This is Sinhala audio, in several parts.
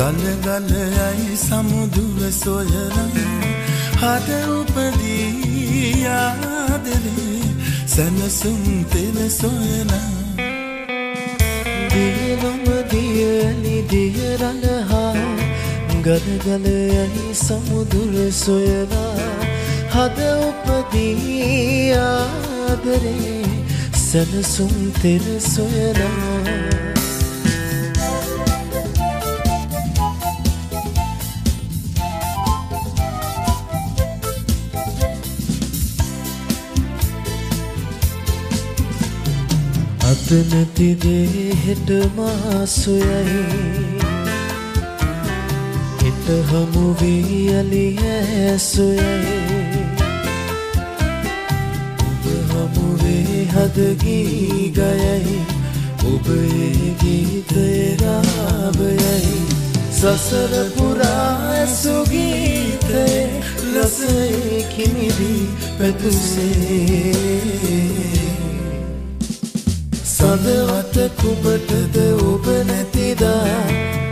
ගල ගලයයි සමුදුව සොයලා හද උපදී ආදරේ සැනසුම් තෙල සොයලා දියලොම දියලි දියරලහා ගල ගලයයි සමුදුර සොයලා හද උපදී ආදරේ සැනසුම් තෙල සොයලා අත නැතිදේ හෙට මාසුයයි. හෙට හමුවී අලි ඇසුයයි. ඔබ හමුවේ හදගී ගයයි. ඔබේ ගීතය රාවයයි සසර පුරා ඇසු ගීතේ ලසයි කිමිදී පැතුසේ. සඳවත කුබටද ඔබ නැතිදා?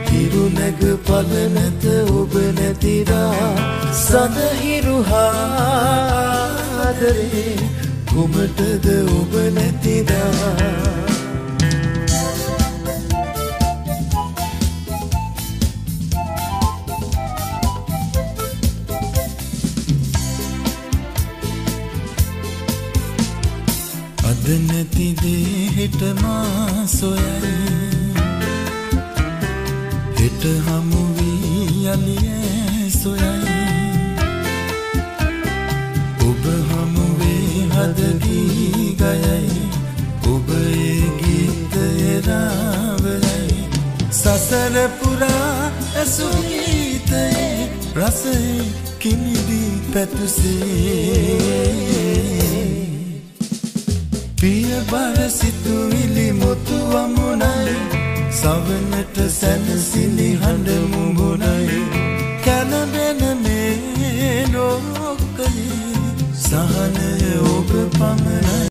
හිරු නැග පල නැත ඔබ නැතිදා? සඳහිරු හාදරේ කුමටද ඔබ නැතිදා? අද නැතිදේ හෙට මා සොයයි. හෙට හමුවී යලිය සොයයි. ඔබ හමුවේ හදගී ගයයි. ඔබ ඒ ගීතය රාවයයි සසර පුරා ඇසු ගීතයේ රසයි කිමිදී පැතුසේ. පිය බර සිතුවිලි මුතු වමුණයි. සවනට සැනසිලි හඬ මුඹුණයි කැලඹෙන මේ ලෝකයේ සහනය ඔබ පමණයි.